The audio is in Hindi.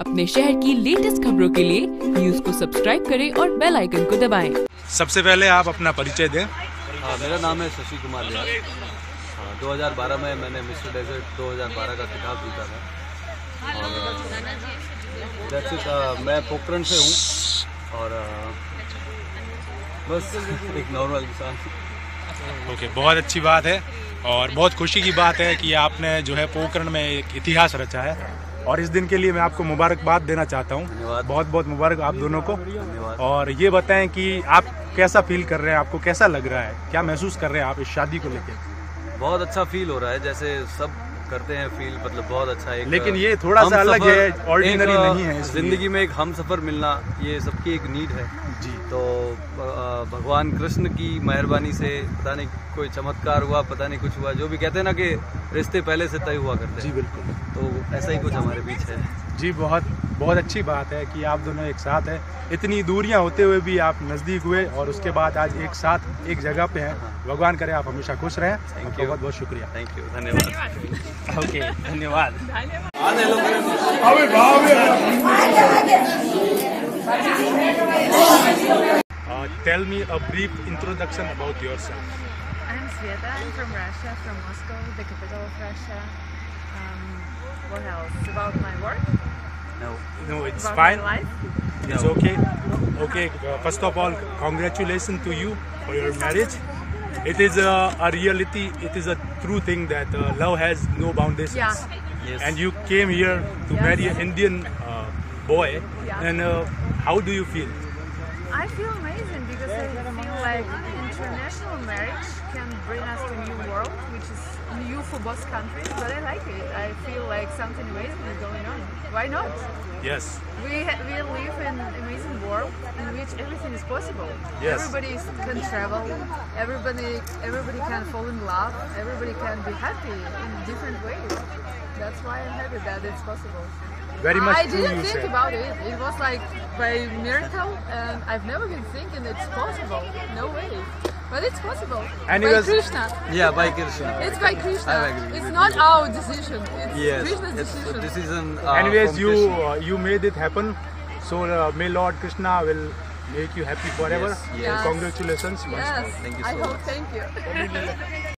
अपने शहर की लेटेस्ट खबरों के लिए न्यूज़ को सब्सक्राइब करें और बेल आइकन को दबाएँ। सबसे पहले आप अपना परिचय दें। हाँ मेरा नाम है शशि कुमार दो हज़ार बारह में मैंने मिस्टर डेजर्ट 2012 का खिताब जीता था। और that's uh, मैं पोखरण से हूँ। और uh, बस एक नॉर्मल इंसान। ओके बहुत अच्छी बात है और बहुत खुशी की बात है कि आपने जो है पोखरण में एक इतिहास रचा है। और इस दिन के लिए मैं आपको मुबारकबाद देना चाहता हूँ। बहुत बहुत मुबारक आप दोनों को। और ये बताएँ कि आप कैसा फील कर रहे हैं? आपको कैसा लग रहा है? क्या महसूस कर रहे हैं आप इस शादी को लेकर बहुत अच्छा फील हो रहा है जैसे सब करते हैं फील मतलब बहुत अच्छा है लेकिन ये थोड़ा सा अलग है, ऑर्डिनरी नहीं है ज़िंदगी में एक हम सफ़र मिलना ये सबकी एक नीड है। जी। तो भगवान कृष्ण की मेहरबानी से पता नहीं कोई चमत्कार हुआ पता नहीं कुछ हुआ जो भी कहते हैं ना कि रिश्ते पहले से तय हुआ करते हैं। जी बिल्कुल। तो ऐसा ही कुछ हमारे बीच है। जी बहुत बहुत अच्छी बात है कि आप दोनों एक साथ हैं इतनी दूरियाँ होते हुए भी आप नज़दीक हुए और उसके बाद आज एक साथ एक जगह पे हैं भगवान करे आप हमेशा खुश रहें आपका you. बहुत बहुत शुक्रिया थैंक यू धन्यवाद ओके धन्यवाद Uh, tell me a brief introduction about yourself. I'm Sveta. I'm from Russia, from Moscow, the capital of Russia. Um, what else? About my work? No. No, it's About fine. my life? It's okay. Okay. Uh, first of all, congratulations to you for your marriage. It is a, a reality. It is a true thing that uh, love has no boundaries. Yeah. Yes. And you came here to Yes. marry an Indian uh, boy. Yeah. And uh, how do you feel? I feel amazing because I feel like international marriage can bring us to a new world, which is new for both countries. But I like it. I feel like something amazing is going on. Why not? Yes. We we live in an amazing world in which everything is possible. Yes. Everybody can travel. Everybody everybody can fall in love. Everybody can be happy in different ways. That's why I'm happy that it's possible. Very much I didn't think said. about it. It was like by miracle, and I've never been thinking it's possible. No way. But it's possible. And it was- Krishna. Yeah, by Krishna. It's by Krishna. I agree. It's not our decision. It's Yes. Krishna's It's decision. decision. Uh, Anyways, you uh, you made it happen. So uh, may Lord Krishna will make you happy forever. Yes, yes. Congratulations. yes. Thank you I so hope. much. Thank you.